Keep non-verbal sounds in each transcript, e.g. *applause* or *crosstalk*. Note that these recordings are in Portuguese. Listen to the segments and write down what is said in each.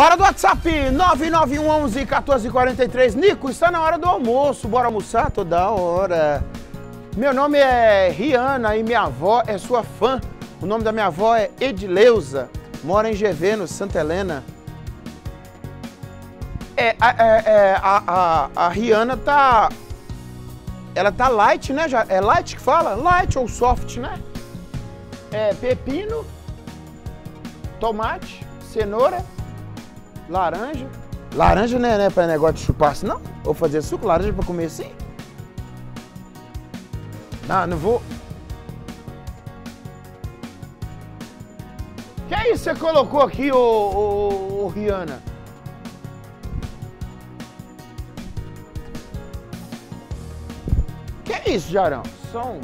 Hora do WhatsApp, 9911 1443. Nico, está na hora do almoço. Bora almoçar toda hora. Meu nome é Riana e minha avó é sua fã. O nome da minha avó é Edileuza. Mora em GV, no Santa Helena. É, é, é, a, a, a Rihanna tá. Ela tá light, né? Já, é light que fala? Light ou soft, né? É pepino, tomate, cenoura, laranja. Laranja não é, né, pra negócio de chupar assim, não? Ou fazer suco, laranja pra comer assim? Não, não vou. Que é isso que você colocou aqui, ô, ô, ô Rihanna? Que é isso, Jarão? São.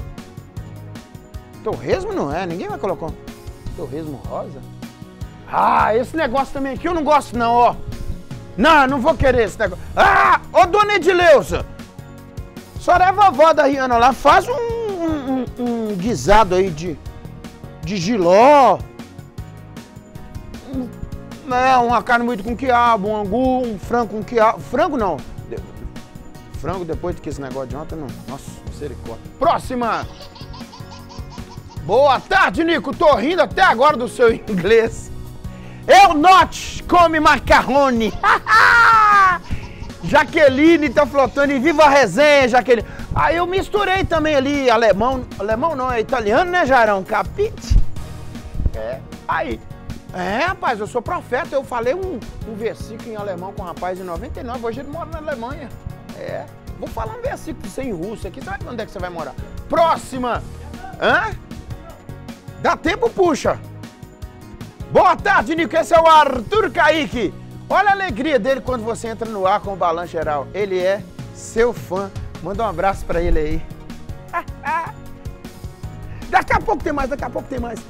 Torresmo não é? Ninguém vai colocar um torresmo rosa? Ah, esse negócio também aqui eu não gosto não, ó. Não, não vou querer esse negócio. Ah, ô dona Edileuza. A senhora é vovó da Rihanna lá, faz um, um, um, guisado aí de, de giló. É, uma carne muito com quiabo, um angu, um frango com quiabo. Frango não. Frango depois que esse negócio de ontem não. Nossa, misericórdia. Próxima! Boa tarde, Nico. Tô rindo até agora do seu *laughs* inglês. Eu not come macarrone. *laughs* Jaqueline tá flotando e viva a resenha, Jaqueline. Aí eu misturei também ali alemão. Alemão não, é italiano, né, Jarão? Capite? É. Aí. É, rapaz, eu sou profeta. Eu falei um, um versículo em alemão com um rapaz de 99. Hoje ele mora na Alemanha. É. Vou falar um versículo sem russo aqui. Sabe onde é que você vai morar? Próxima. Hã? Dá tempo, puxa. Boa tarde, Nico. Esse é o Arthur Kaique. Olha a alegria dele quando você entra no ar com o balanço geral. Ele é seu fã. Manda um abraço para ele aí. daqui a pouco tem mais, daqui a pouco tem mais.